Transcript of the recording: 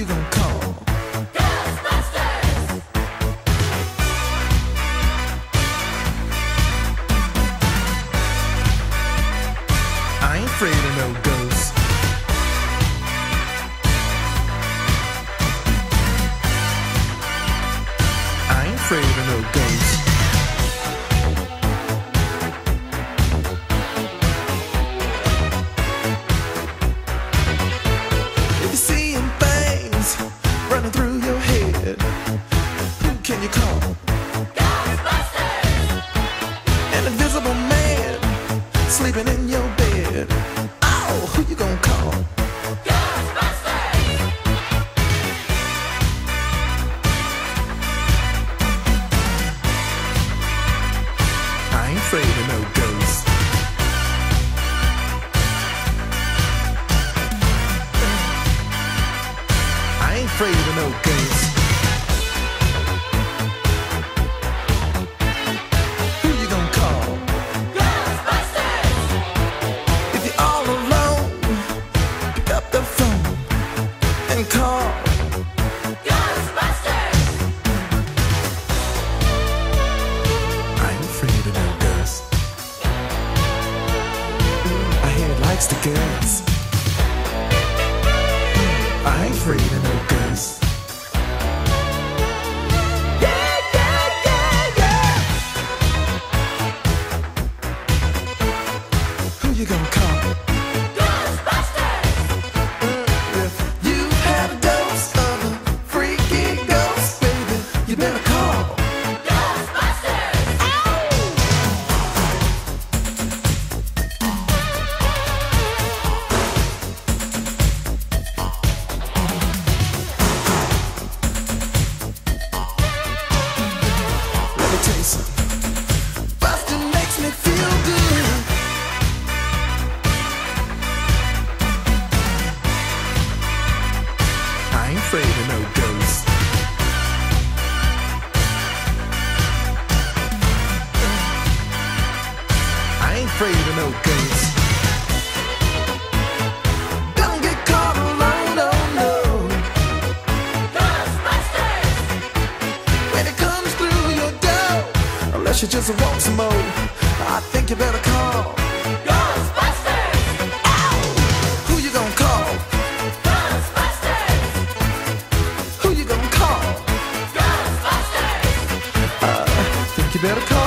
you gonna call? I ain't afraid of no ghosts. I ain't afraid of no ghosts. You call? Ghostbusters! An invisible man sleeping in your bed. Oh, who you gonna call? Ghostbusters! I ain't afraid of no ghosts. I ain't afraid of no ghosts. Likes to gas. I ain't afraid of no afraid of no ghosts. I ain't afraid of no ghosts. Don't get caught alone, oh, no, no. Ghostbusters! When it comes through your door, unless you just want some more, I think you better better call.